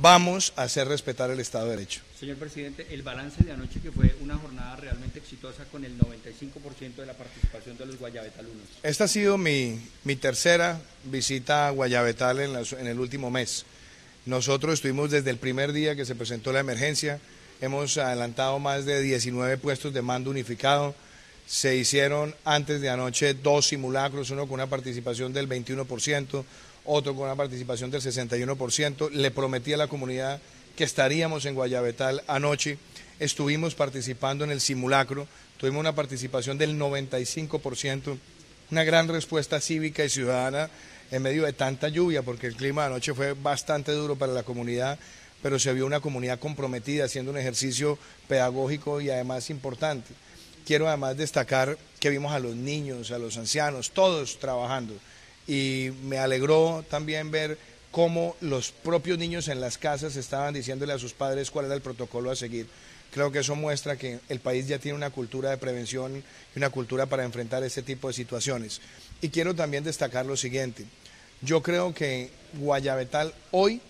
vamos a hacer respetar el Estado de Derecho. Señor presidente, el balance de anoche que fue una jornada realmente exitosa con el 95% de la participación de los guayabetalunos. Esta ha sido mi, mi tercera visita a Guayabetal en, en el último mes. Nosotros estuvimos desde el primer día que se presentó la emergencia, hemos adelantado más de 19 puestos de mando unificado, se hicieron antes de anoche dos simulacros, uno con una participación del 21%, otro con una participación del 61%. Le prometí a la comunidad que estaríamos en Guayabetal anoche. Estuvimos participando en el simulacro, tuvimos una participación del 95%, una gran respuesta cívica y ciudadana en medio de tanta lluvia, porque el clima anoche fue bastante duro para la comunidad, pero se vio una comunidad comprometida haciendo un ejercicio pedagógico y además importante. Quiero además destacar que vimos a los niños, a los ancianos, todos trabajando y me alegró también ver cómo los propios niños en las casas estaban diciéndole a sus padres cuál era el protocolo a seguir. Creo que eso muestra que el país ya tiene una cultura de prevención y una cultura para enfrentar este tipo de situaciones. Y quiero también destacar lo siguiente. Yo creo que Guayabetal hoy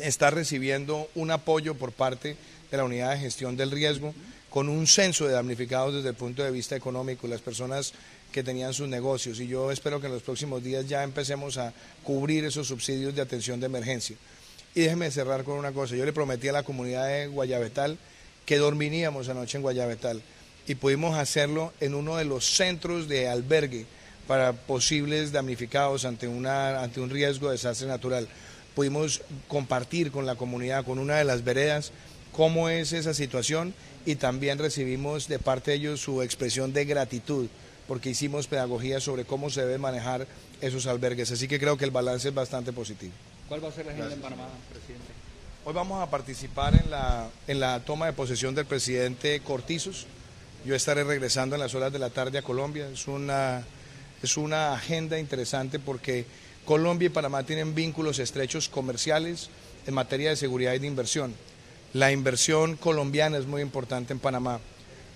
está recibiendo un apoyo por parte de la Unidad de Gestión del Riesgo con un censo de damnificados desde el punto de vista económico. Las personas que tenían sus negocios y yo espero que en los próximos días ya empecemos a cubrir esos subsidios de atención de emergencia. Y déjeme cerrar con una cosa, yo le prometí a la comunidad de Guayabetal que dormiríamos anoche en Guayabetal y pudimos hacerlo en uno de los centros de albergue para posibles damnificados ante, una, ante un riesgo de desastre natural. Pudimos compartir con la comunidad, con una de las veredas, cómo es esa situación y también recibimos de parte de ellos su expresión de gratitud porque hicimos pedagogía sobre cómo se deben manejar esos albergues. Así que creo que el balance es bastante positivo. ¿Cuál va a ser la agenda en Panamá, presidente? Hoy vamos a participar en la, en la toma de posesión del presidente Cortizos. Yo estaré regresando en las horas de la tarde a Colombia. Es una, es una agenda interesante porque Colombia y Panamá tienen vínculos estrechos comerciales en materia de seguridad y de inversión. La inversión colombiana es muy importante en Panamá.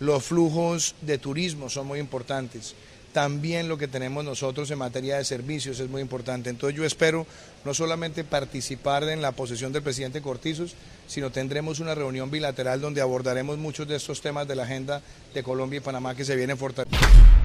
Los flujos de turismo son muy importantes. También lo que tenemos nosotros en materia de servicios es muy importante. Entonces yo espero no solamente participar en la posesión del presidente Cortizos, sino tendremos una reunión bilateral donde abordaremos muchos de estos temas de la agenda de Colombia y Panamá que se vienen fortaleciendo.